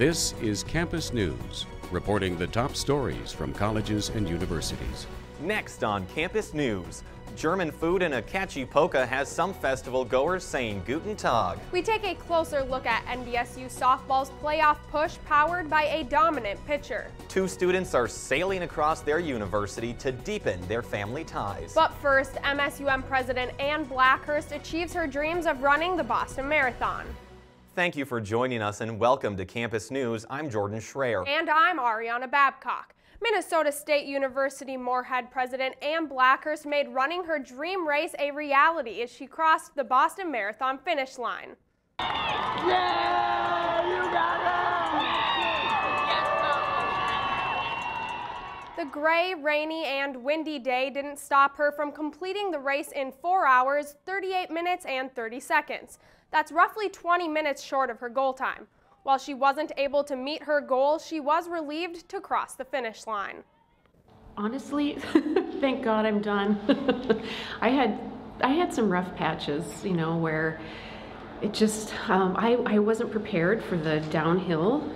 This is Campus News, reporting the top stories from colleges and universities. Next on Campus News, German food in a catchy polka has some festival goers saying Guten Tag. We take a closer look at NDSU softball's playoff push powered by a dominant pitcher. Two students are sailing across their university to deepen their family ties. But first, MSUM President Ann Blackhurst achieves her dreams of running the Boston Marathon. Thank you for joining us and welcome to Campus News. I'm Jordan Schreier. And I'm Ariana Babcock. Minnesota State University Moorhead President Ann Blackhurst made running her dream race a reality as she crossed the Boston Marathon finish line. Yeah, you got it! The gray, rainy, and windy day didn't stop her from completing the race in 4 hours, 38 minutes, and 30 seconds. That's roughly 20 minutes short of her goal time. While she wasn't able to meet her goal, she was relieved to cross the finish line. Honestly, thank God I'm done. I had I had some rough patches, you know, where it just um, I I wasn't prepared for the downhill.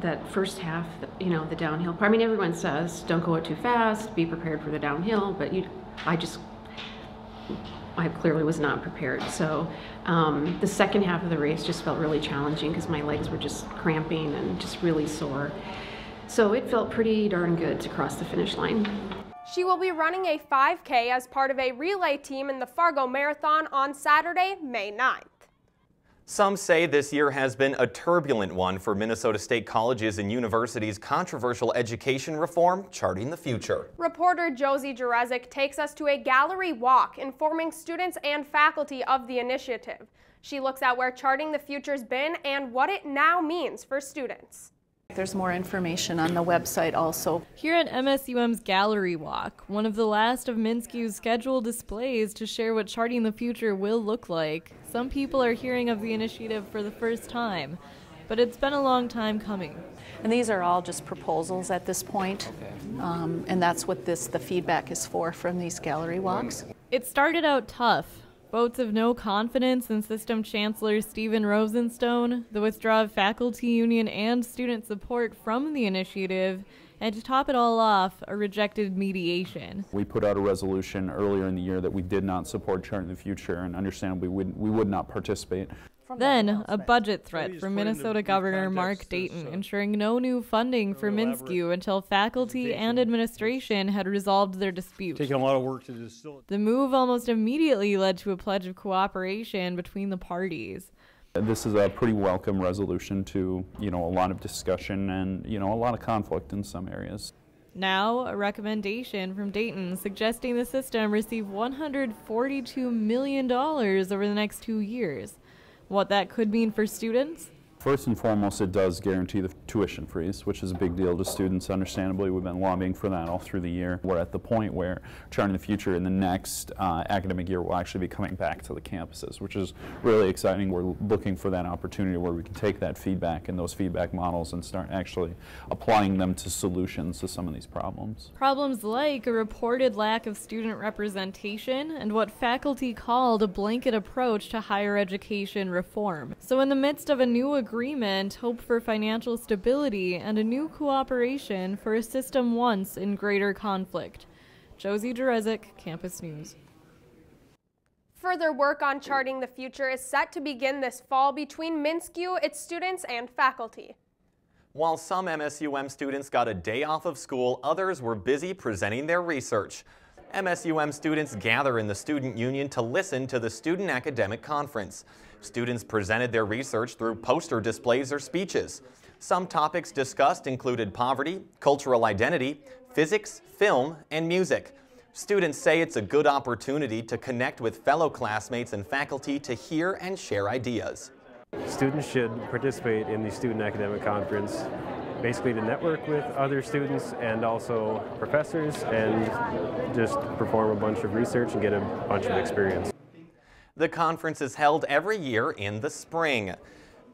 That first half, you know, the downhill. Part. I mean, everyone says don't go it too fast, be prepared for the downhill, but you, I just I clearly was not prepared. So um, the second half of the race just felt really challenging because my legs were just cramping and just really sore. So it felt pretty darn good to cross the finish line. She will be running a 5K as part of a relay team in the Fargo Marathon on Saturday, May 9th. Some say this year has been a turbulent one for Minnesota State colleges and universities' controversial education reform, charting the future. Reporter Josie Jarezik takes us to a gallery walk informing students and faculty of the initiative. She looks at where charting the future's been and what it now means for students. There's more information on the website also. Here at MSUM's Gallery Walk, one of the last of MnSCU's scheduled displays to share what charting the future will look like. Some people are hearing of the initiative for the first time, but it's been a long time coming. And these are all just proposals at this point, um, and that's what this the feedback is for from these gallery walks. It started out tough. Votes of no confidence in System Chancellor Stephen Rosenstone, the withdrawal of faculty union and student support from the initiative, and to top it all off, a rejected mediation. We put out a resolution earlier in the year that we did not support Charting in the Future and understandably we, we would not participate. Then, a budget threat from Minnesota Governor Mark Dayton, ensuring no new funding for MnSCU until faculty and administration had resolved their dispute. Taking a lot of work to distill it. The move almost immediately led to a pledge of cooperation between the parties. This is a pretty welcome resolution to, you know, a lot of discussion and, you know, a lot of conflict in some areas. Now, a recommendation from Dayton suggesting the system receive $142 million over the next two years what that could mean for students? First and foremost, it does guarantee the tuition freeze, which is a big deal to students. Understandably, we've been lobbying for that all through the year. We're at the point where Charting the Future in the next uh, academic year will actually be coming back to the campuses, which is really exciting. We're looking for that opportunity where we can take that feedback and those feedback models and start actually applying them to solutions to some of these problems. Problems like a reported lack of student representation and what faculty called a blanket approach to higher education reform. So in the midst of a new agreement hope for financial stability and a new cooperation for a system once in greater conflict. Josie Jarezik, Campus News. Further work on charting the future is set to begin this fall between MnSCU, its students, and faculty. While some MSUM students got a day off of school, others were busy presenting their research. MSUM students gather in the Student Union to listen to the Student Academic Conference. Students presented their research through poster displays or speeches. Some topics discussed included poverty, cultural identity, physics, film, and music. Students say it's a good opportunity to connect with fellow classmates and faculty to hear and share ideas. Students should participate in the Student Academic Conference basically to network with other students and also professors and just perform a bunch of research and get a bunch of experience. The conference is held every year in the spring.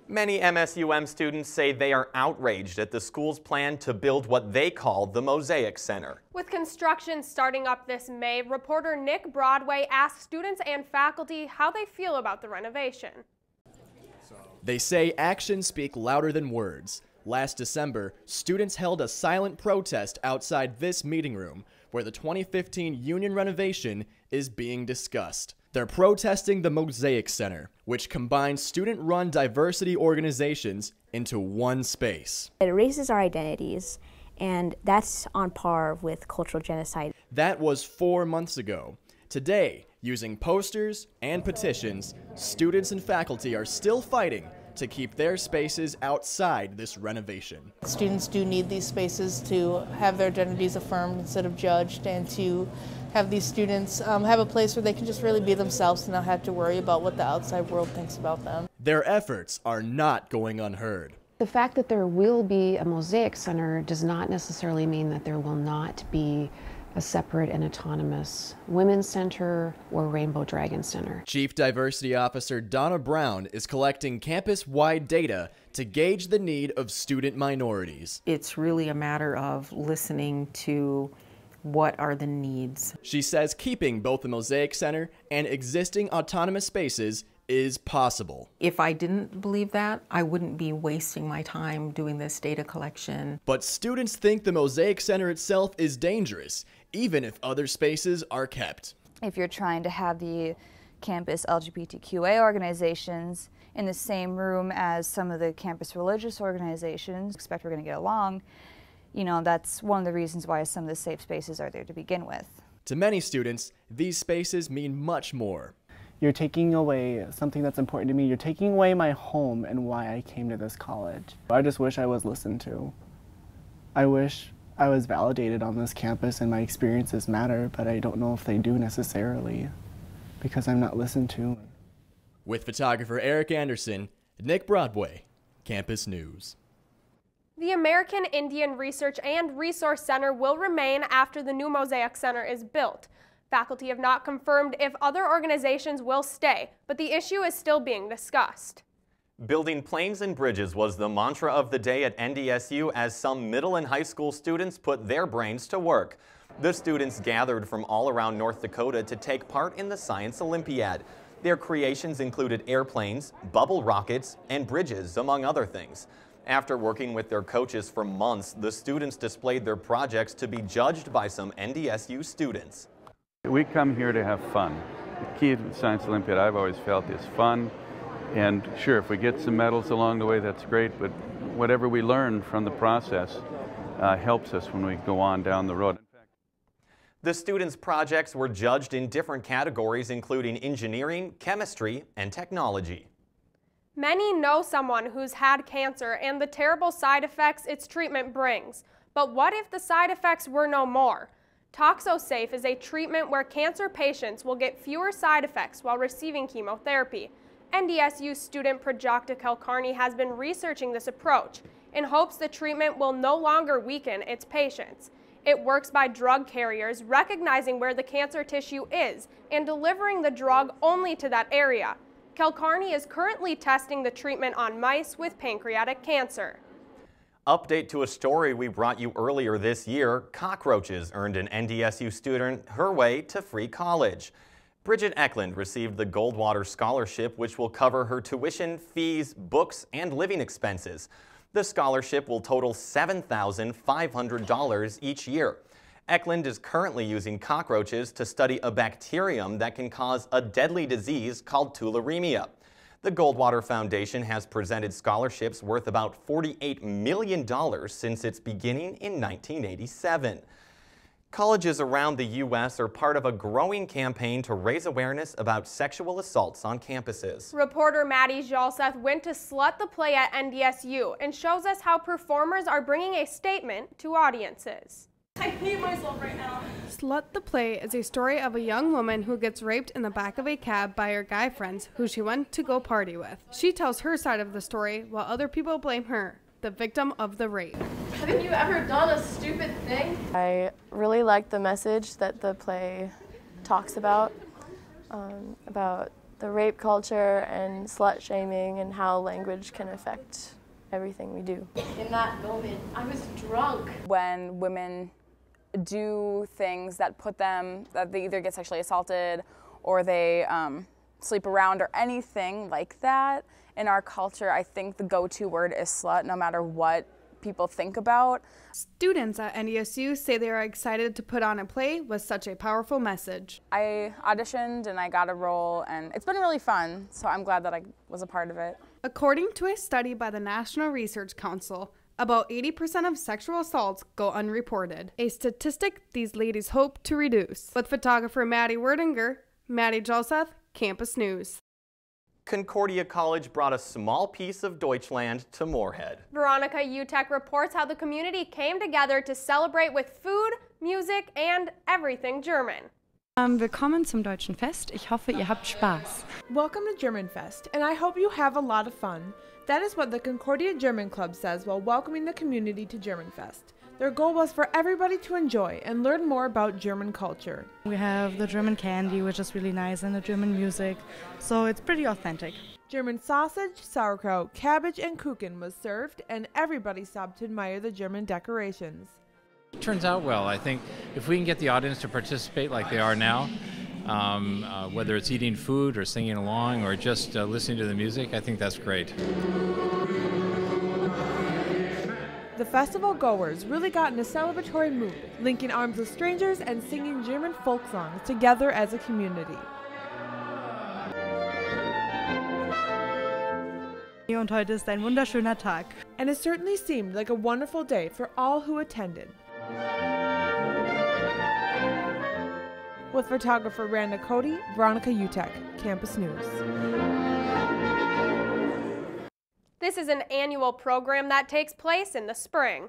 Many MSUM students say they are outraged at the school's plan to build what they call the Mosaic Center. With construction starting up this May, reporter Nick Broadway asked students and faculty how they feel about the renovation. They say actions speak louder than words. Last December, students held a silent protest outside this meeting room where the 2015 union renovation is being discussed. They're protesting the Mosaic Center, which combines student run diversity organizations into one space. It erases our identities, and that's on par with cultural genocide. That was four months ago. Today, using posters and petitions, students and faculty are still fighting to keep their spaces outside this renovation. Students do need these spaces to have their identities affirmed instead of judged and to have these students um, have a place where they can just really be themselves and not have to worry about what the outside world thinks about them. Their efforts are not going unheard. The fact that there will be a Mosaic Center does not necessarily mean that there will not be a separate and autonomous Women's Center or Rainbow Dragon Center. Chief Diversity Officer Donna Brown is collecting campus wide data to gauge the need of student minorities. It's really a matter of listening to what are the needs. She says keeping both the Mosaic Center and existing autonomous spaces is possible. If I didn't believe that, I wouldn't be wasting my time doing this data collection. But students think the Mosaic Center itself is dangerous, even if other spaces are kept. If you're trying to have the campus LGBTQA organizations in the same room as some of the campus religious organizations, expect we're going to get along, you know, that's one of the reasons why some of the safe spaces are there to begin with. To many students, these spaces mean much more. You're taking away something that's important to me. You're taking away my home and why I came to this college. I just wish I was listened to. I wish I was validated on this campus and my experiences matter, but I don't know if they do necessarily because I'm not listened to. With photographer Eric Anderson, Nick Broadway, Campus News. The American Indian Research and Resource Center will remain after the new Mosaic Center is built. Faculty have not confirmed if other organizations will stay, but the issue is still being discussed. Building planes and bridges was the mantra of the day at NDSU as some middle and high school students put their brains to work. The students gathered from all around North Dakota to take part in the Science Olympiad. Their creations included airplanes, bubble rockets, and bridges, among other things. After working with their coaches for months, the students displayed their projects to be judged by some NDSU students. We come here to have fun. The key to the Science Olympiad I've always felt is fun. And sure, if we get some medals along the way, that's great, but whatever we learn from the process uh, helps us when we go on down the road. The students' projects were judged in different categories, including engineering, chemistry, and technology. Many know someone who's had cancer and the terrible side effects its treatment brings. But what if the side effects were no more? ToxoSafe is a treatment where cancer patients will get fewer side effects while receiving chemotherapy. NDSU student Prajakta Kulkarni has been researching this approach in hopes the treatment will no longer weaken its patients. It works by drug carriers recognizing where the cancer tissue is and delivering the drug only to that area. Kulkarni is currently testing the treatment on mice with pancreatic cancer. Update to a story we brought you earlier this year, cockroaches earned an NDSU student her way to free college. Bridget Eklund received the Goldwater Scholarship, which will cover her tuition, fees, books, and living expenses. The scholarship will total $7,500 each year. Eklund is currently using cockroaches to study a bacterium that can cause a deadly disease called tularemia. The Goldwater Foundation has presented scholarships worth about $48 million since its beginning in 1987. Colleges around the U.S. are part of a growing campaign to raise awareness about sexual assaults on campuses. Reporter Maddie Jalseth went to Slut the Play at NDSU and shows us how performers are bringing a statement to audiences. I hate myself right now. Slut the Play is a story of a young woman who gets raped in the back of a cab by her guy friends who she went to go party with. She tells her side of the story while other people blame her, the victim of the rape. Haven't you ever done a stupid thing? I really like the message that the play talks about, um, about the rape culture and slut shaming and how language can affect everything we do. In that moment, I was drunk. When women do things that put them, that they either get sexually assaulted or they um, sleep around or anything like that. In our culture, I think the go-to word is slut, no matter what people think about. Students at NDSU say they are excited to put on a play with such a powerful message. I auditioned and I got a role, and it's been really fun, so I'm glad that I was a part of it. According to a study by the National Research Council, about 80% of sexual assaults go unreported, a statistic these ladies hope to reduce. With photographer Maddie Werdinger, Maddie Jalseth, Campus News. Concordia College brought a small piece of Deutschland to Moorhead. Veronica UTech reports how the community came together to celebrate with food, music, and everything German. Um, willkommen zum Deutschen Fest. Ich hoffe, ihr habt Spaß. Welcome to German Fest, and I hope you have a lot of fun. That is what the Concordia German Club says while welcoming the community to GermanFest. Their goal was for everybody to enjoy and learn more about German culture. We have the German candy, which is really nice, and the German music, so it's pretty authentic. German sausage, sauerkraut, cabbage, and kuchen was served, and everybody stopped to admire the German decorations. It Turns out well. I think if we can get the audience to participate like they are now, um, uh, whether it's eating food or singing along or just uh, listening to the music, I think that's great. The festival goers really got in a celebratory mood, linking arms with strangers and singing German folk songs together as a community. Und heute ist ein wunderschöner Tag. And it certainly seemed like a wonderful day for all who attended. With photographer Randa Cody, Veronica Utek, Campus News. This is an annual program that takes place in the spring.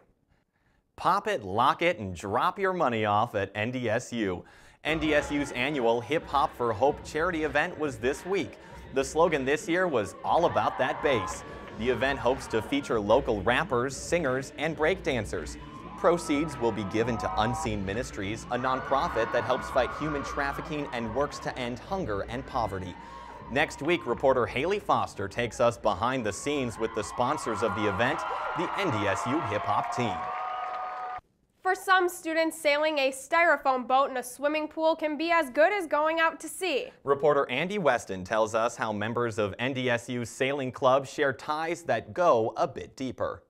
Pop it, lock it, and drop your money off at NDSU. NDSU's annual Hip Hop for Hope charity event was this week. The slogan this year was all about that bass. The event hopes to feature local rappers, singers, and breakdancers. Proceeds will be given to Unseen Ministries, a nonprofit that helps fight human trafficking and works to end hunger and poverty. Next week, reporter Haley Foster takes us behind the scenes with the sponsors of the event, the NDSU Hip Hop Team. For some students, sailing a styrofoam boat in a swimming pool can be as good as going out to sea. Reporter Andy Weston tells us how members of NDSU's sailing club share ties that go a bit deeper.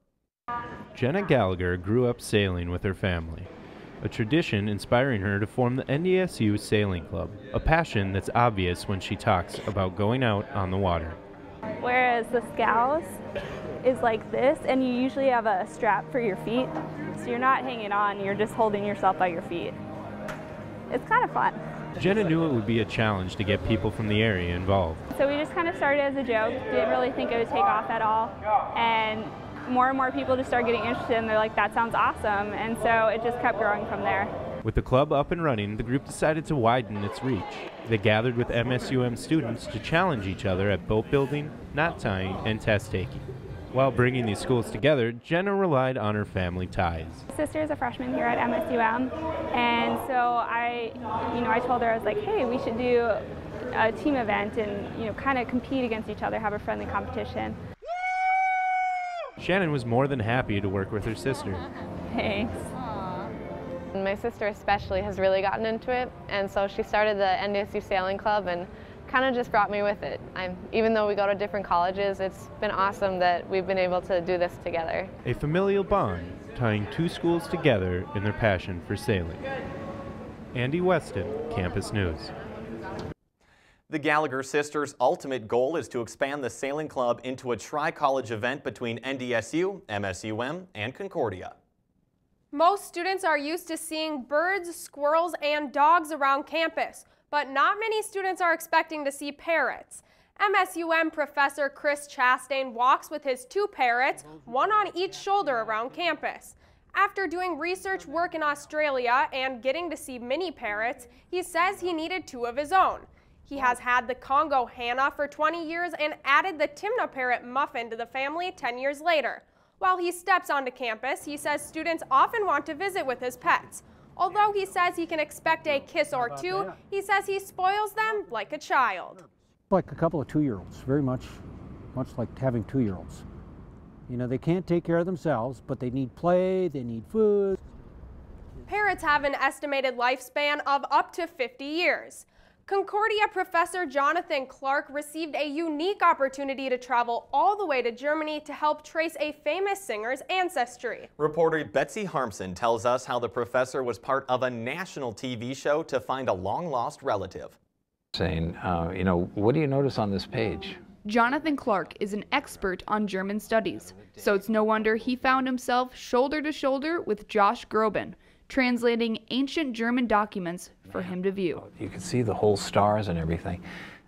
Jenna Gallagher grew up sailing with her family a tradition inspiring her to form the NDSU Sailing Club, a passion that's obvious when she talks about going out on the water. Whereas the scows is like this, and you usually have a strap for your feet, so you're not hanging on, you're just holding yourself by your feet. It's kind of fun. Jenna knew it would be a challenge to get people from the area involved. So we just kind of started as a joke, didn't really think it would take off at all, and more and more people just started getting interested and they're like, that sounds awesome. And so it just kept growing from there. With the club up and running, the group decided to widen its reach. They gathered with MSUM students to challenge each other at boat building, knot tying, and test taking. While bringing these schools together, Jenna relied on her family ties. My Sister is a freshman here at MSUM, and so I, you know, I told her I was like, hey, we should do a team event and you know, kind of compete against each other, have a friendly competition. Shannon was more than happy to work with her sister. Thanks. My sister especially has really gotten into it, and so she started the NDSU Sailing Club and kind of just brought me with it. I'm, even though we go to different colleges, it's been awesome that we've been able to do this together. A familial bond tying two schools together in their passion for sailing. Andy Weston, Campus News. The Gallagher sisters' ultimate goal is to expand the sailing club into a tri-college event between NDSU, MSUM, and Concordia. Most students are used to seeing birds, squirrels, and dogs around campus, but not many students are expecting to see parrots. MSUM professor Chris Chastain walks with his two parrots, one on each shoulder around campus. After doing research work in Australia and getting to see mini parrots, he says he needed two of his own. He has had the Congo Hannah for 20 years and added the Timneh parrot Muffin to the family 10 years later. While he steps onto campus, he says students often want to visit with his pets. Although he says he can expect a kiss or two, he says he spoils them like a child. Like a couple of two-year-olds, very much, much like having two-year-olds. You know, they can't take care of themselves, but they need play, they need food. Parrots have an estimated lifespan of up to 50 years. Concordia professor Jonathan Clark received a unique opportunity to travel all the way to Germany to help trace a famous singer's ancestry. Reporter Betsy Harmson tells us how the professor was part of a national TV show to find a long-lost relative. Saying, uh, you know, what do you notice on this page? Jonathan Clark is an expert on German studies, so it's no wonder he found himself shoulder to shoulder with Josh Groban, translating ancient German documents for him to view. You can see the whole stars and everything.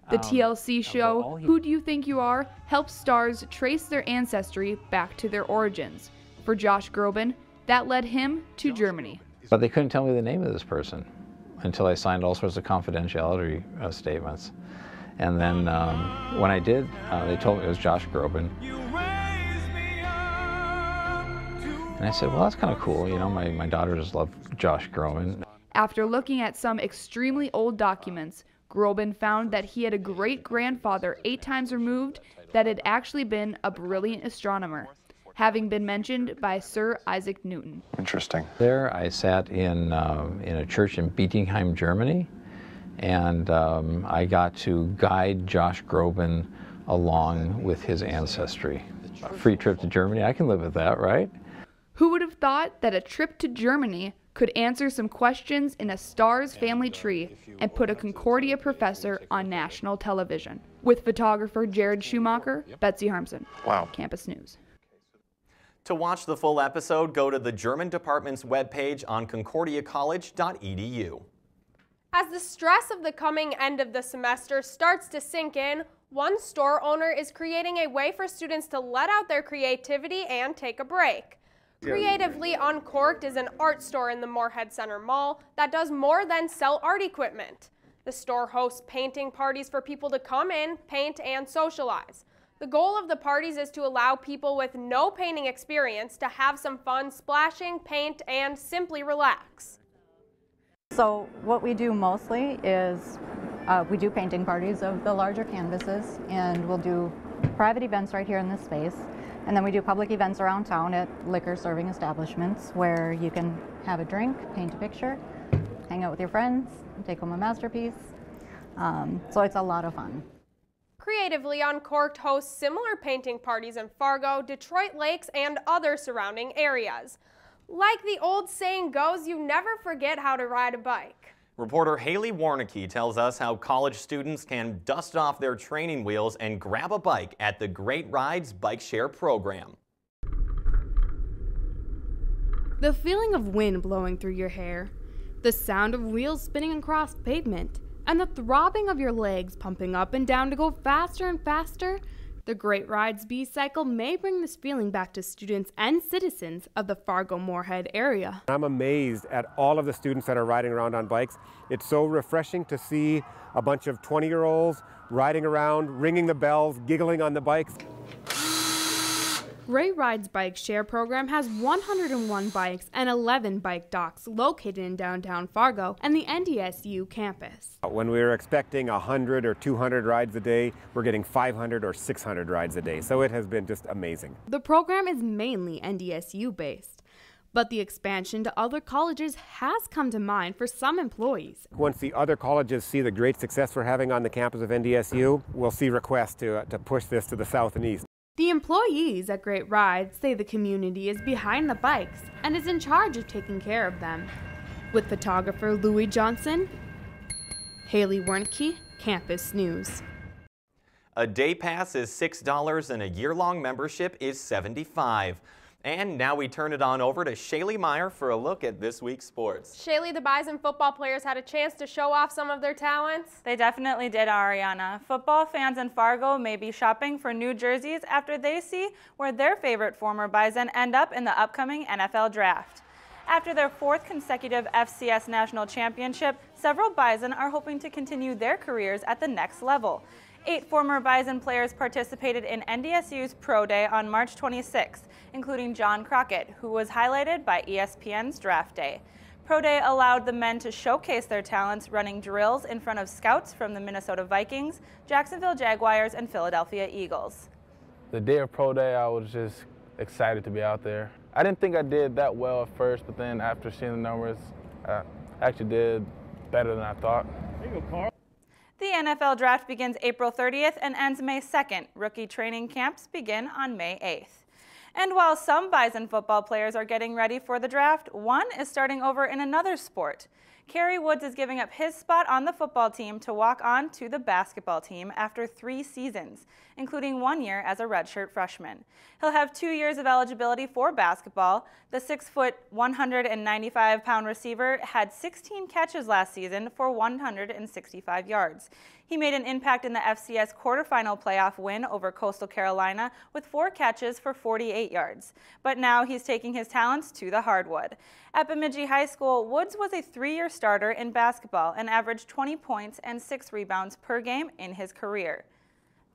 The Um, TLC show, Who Do You Think You Are, helps stars trace their ancestry back to their origins. For Josh Groban, that led him to Germany. But they couldn't tell me the name of this person until I signed all sorts of confidentiality uh, statements. And then um, when I did, uh, they told me it was Josh Groban. And I said, well, that's kind of cool. You know, my, my daughters love Josh Groban. After looking at some extremely old documents, Groban found that he had a great grandfather eight times removed that had actually been a brilliant astronomer, having been mentioned by Sir Isaac Newton. Interesting. There, I sat in, um, in a church in Bietigheim, Germany, and um, I got to guide Josh Groban along with his ancestry. A free trip to Germany, I can live with that, right? Who would have thought that a trip to Germany could answer some questions in a star's family tree and put a Concordia professor on national television? With photographer Jared Schumacher, Betsy Harmson. Wow. Campus News. To watch the full episode, go to the German department's webpage on concordiacollege.edu. As the stress of the coming end of the semester starts to sink in, one store owner is creating a way for students to let out their creativity and take a break. Creatively Uncorked is an art store in the Moorhead Center Mall that does more than sell art equipment. The store hosts painting parties for people to come in, paint, and socialize. The goal of the parties is to allow people with no painting experience to have some fun splashing, paint, and simply relax. So what we do mostly is uh, we do painting parties of the larger canvases and we'll do private events right here in this space. And then we do public events around town at liquor serving establishments where you can have a drink, paint a picture, hang out with your friends, take home a masterpiece. Um, so it's a lot of fun. Creatively Uncorked hosts similar painting parties in Fargo, Detroit Lakes, and other surrounding areas. Like the old saying goes, you never forget how to ride a bike. Reporter Haley Warnicki tells us how college students can dust off their training wheels and grab a bike at the Great Rides Bike Share program. The feeling of wind blowing through your hair, the sound of wheels spinning across pavement, and the throbbing of your legs pumping up and down to go faster and faster, the Great Rides B Cycle may bring this feeling back to students and citizens of the Fargo Moorhead area. I'm amazed at all of the students that are riding around on bikes. It's so refreshing to see a bunch of 20 year olds riding around, ringing the bells, giggling on the bikes. Great Rides Bike Share program has 101 bikes and 11 bike docks located in downtown Fargo and the NDSU campus. When we were expecting 100 or 200 rides a day, we're getting 500 or 600 rides a day. So it has been just amazing. The program is mainly NDSU based, but the expansion to other colleges has come to mind for some employees. Once the other colleges see the great success we're having on the campus of NDSU, we'll see requests to, uh, to push this to the south and east. The employees at Great Rides say the community is behind the bikes and is in charge of taking care of them. With photographer Louis Johnson, Haley Wernicke, Campus News. A day pass is $6 and a year-long membership is $75. And now we turn it on over to Shaylee Meyer for a look at this week's sports. Shaylee, the Bison football players had a chance to show off some of their talents. They definitely did, Ariana. Football fans in Fargo may be shopping for new jerseys after they see where their favorite former Bison end up in the upcoming NFL draft. After their fourth consecutive FCS National Championship, several Bison are hoping to continue their careers at the next level. Eight former Bison players participated in NDSU's Pro Day on March 26th, including John Crockett, who was highlighted by E ESPN's Draft Day. Pro Day allowed the men to showcase their talents running drills in front of scouts from the Minnesota Vikings, Jacksonville Jaguars, and Philadelphia Eagles. The day of Pro Day, I was just excited to be out there. I didn't think I did that well at first, but then after seeing the numbers, I actually did better than I thought. There you go, Carl. The NFL draft begins April 30th and ends May 2nd. Rookie training camps begin on May 8th. And while some Bison football players are getting ready for the draft, one is starting over in another sport. Kerry Woods is giving up his spot on the football team to walk on to the basketball team after three seasons, including one year as a redshirt freshman. He'll have two years of eligibility for basketball. The 6-foot, 195-pound receiver had 16 catches last season for 165 yards. He made an impact in the FCS quarterfinal playoff win over Coastal Carolina with four catches for 48 yards. But now he's taking his talents to the hardwood. At Bemidji High School, Woods was a three-year starter in basketball and averaged 20 points and six rebounds per game in his career.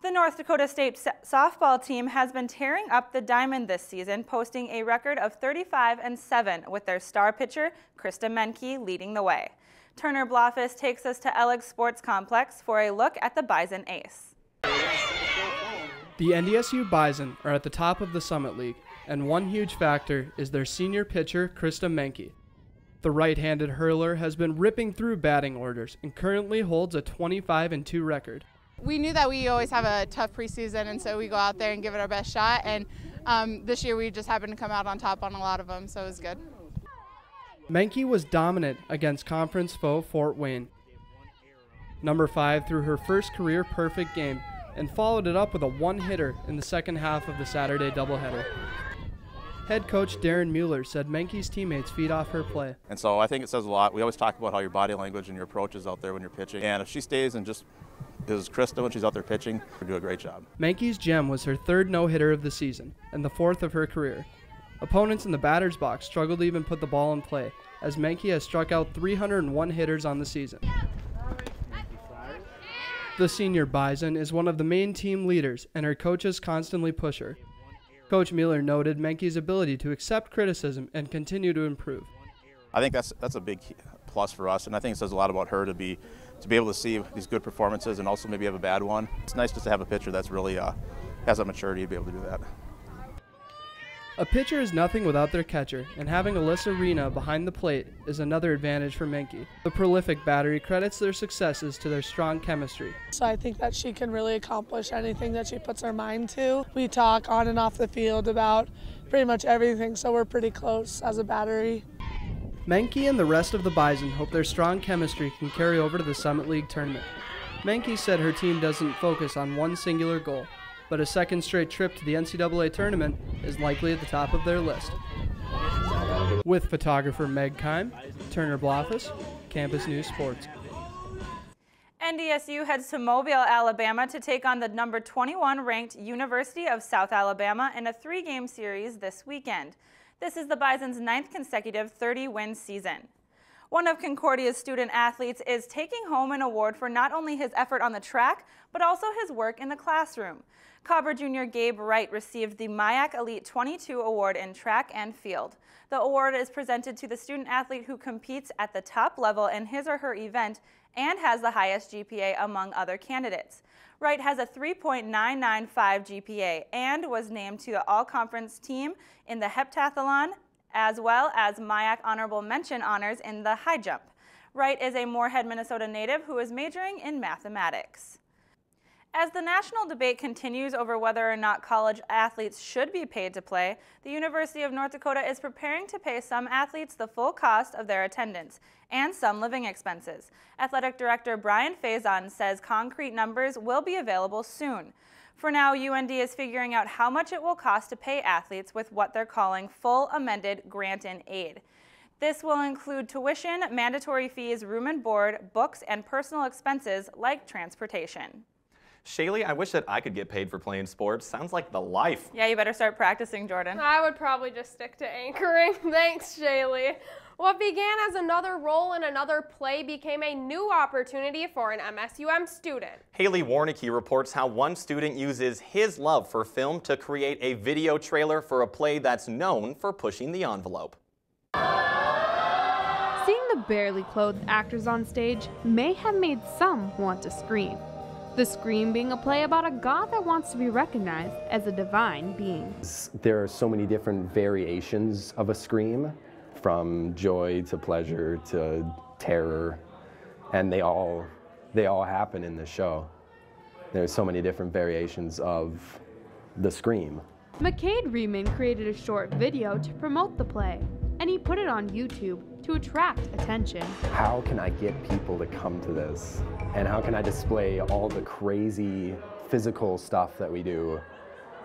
The North Dakota State softball team has been tearing up the diamond this season, posting a record of 35 and 7 with their star pitcher, Krista Menke, leading the way. Turner Blofis takes us to Ellig Sports Complex for a look at the Bison Ace. The NDSU Bison are at the top of the Summit League, and one huge factor is their senior pitcher, Krista Menke. The right-handed hurler has been ripping through batting orders and currently holds a 25 2 record. We knew that we always have a tough preseason, and so we go out there and give it our best shot. And um, this year we just happened to come out on top on a lot of them, so it was good. Menke was dominant against conference foe Fort Wayne. Number 5 threw her first career perfect game and followed it up with a one-hitter in the second half of the Saturday doubleheader. Head coach Darren Mueller said Menke's teammates feed off her play. And so I think it says a lot. We always talk about how your body language and your approach is out there when you're pitching. And if she stays and just is Krista when she's out there pitching, we do a great job. Menke's gem was her third no-hitter of the season and the fourth of her career. Opponents in the batter's box struggled to even put the ball in play, as Menke has struck out 301 hitters on the season. The senior Bison is one of the main team leaders, and her coaches constantly push her. Coach Mueller noted Menke's ability to accept criticism and continue to improve. I think that's that's a big plus for us, and I think it says a lot about her to be to be able to see these good performances and also maybe have a bad one. It's nice just to have a pitcher that's really uh, has that maturity to be able to do that. A pitcher is nothing without their catcher, and having Alyssa Rena behind the plate is another advantage for Menke. The prolific battery credits their successes to their strong chemistry. So I think that she can really accomplish anything that she puts her mind to. We talk on and off the field about pretty much everything, so we're pretty close as a battery. Menke and the rest of the Bison hope their strong chemistry can carry over to the Summit League tournament. Menke said her team doesn't focus on one singular goal, but a second straight trip to the NCAA tournament is likely at the top of their list. With photographer Meg Kime, Turner Blofis, Campus News Sports. NDSU heads to Mobile, Alabama to take on the number 21 ranked University of South Alabama in a three-game series this weekend. This is the Bison's ninth consecutive 30-win season. One of Concordia's student athletes is taking home an award for not only his effort on the track, but also his work in the classroom. Cobber Jr. Gabe Wright received the MIAC Elite 22 Award in track and field. The award is presented to the student athlete who competes at the top level in his or her event and has the highest GPA among other candidates. Wright has a 3.995 GPA and was named to the all-conference team in the heptathlon, as well as MIAC Honorable Mention honors in the high jump. Wright is a Moorhead, Minnesota native who is majoring in mathematics. As the national debate continues over whether or not college athletes should be paid to play, the University of North Dakota is preparing to pay some athletes the full cost of their attendance and some living expenses. Athletic Director Brian Faison says concrete numbers will be available soon. For now, UND is figuring out how much it will cost to pay athletes with what they're calling full amended grant in aid. This will include tuition, mandatory fees, room and board, books, and personal expenses like transportation. Shaylee, I wish that I could get paid for playing sports. Sounds like the life. Yeah, you better start practicing, Jordan. I would probably just stick to anchoring. Thanks, Shaylee. What began as another role in another play became a new opportunity for an MSUM student. Haley Warnicki reports how one student uses his love for film to create a video trailer for a play that's known for pushing the envelope. Seeing the barely clothed actors on stage may have made some want to scream. The Scream being a play about a god that wants to be recognized as a divine being. There are so many different variations of a scream, from joy to pleasure to terror, and they all they all happen in the show. There's so many different variations of the scream. McCade Riemann created a short video to promote the play, and he put it on YouTube to attract attention. How can I get people to come to this? And how can I display all the crazy physical stuff that we do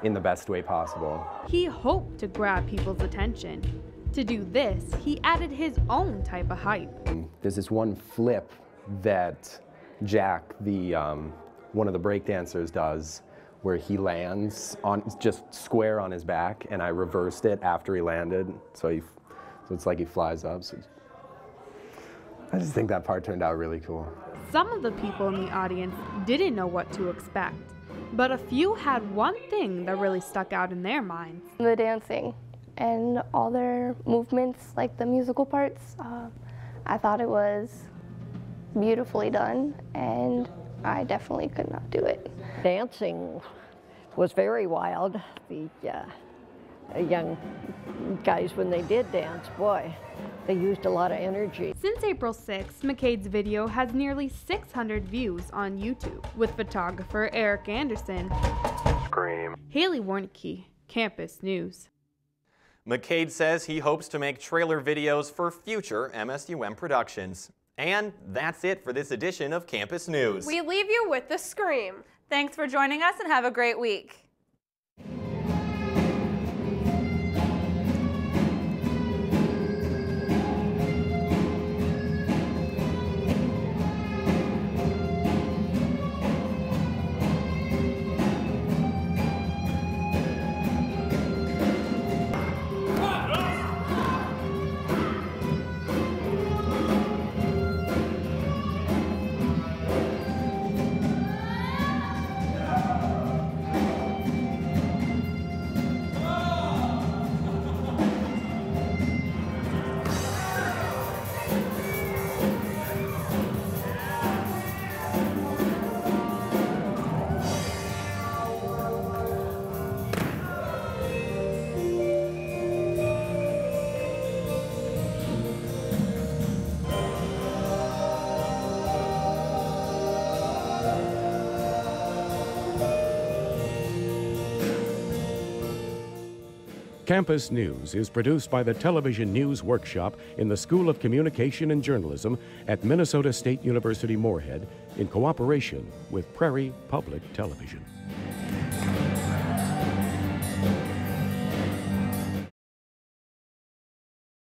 in the best way possible? He hoped to grab people's attention. To do this, he added his own type of hype. There's this one flip that Jack, the um, one of the breakdancers, does where he lands on just square on his back, and I reversed it after he landed, so he, so it's like he flies up. So I just think that part turned out really cool. Some of the people in the audience didn't know what to expect, but a few had one thing that really stuck out in their minds. The dancing and all their movements, like the musical parts. Uh, I thought it was beautifully done, and I definitely could not do it. Dancing was very wild. The uh, young guys, when they did dance, boy, they used a lot of energy. Since April 6th, McCade's video has nearly 600 views on YouTube, with photographer Eric Anderson. Scream. Haley Warnicki, Campus News. McCade says he hopes to make trailer videos for future MSUM productions. And that's it for this edition of Campus News. We leave you with the scream. Thanks for joining us and have a great week. Campus News is produced by the Television News Workshop in the School of Communication and Journalism at Minnesota State University Moorhead in cooperation with Prairie Public Television.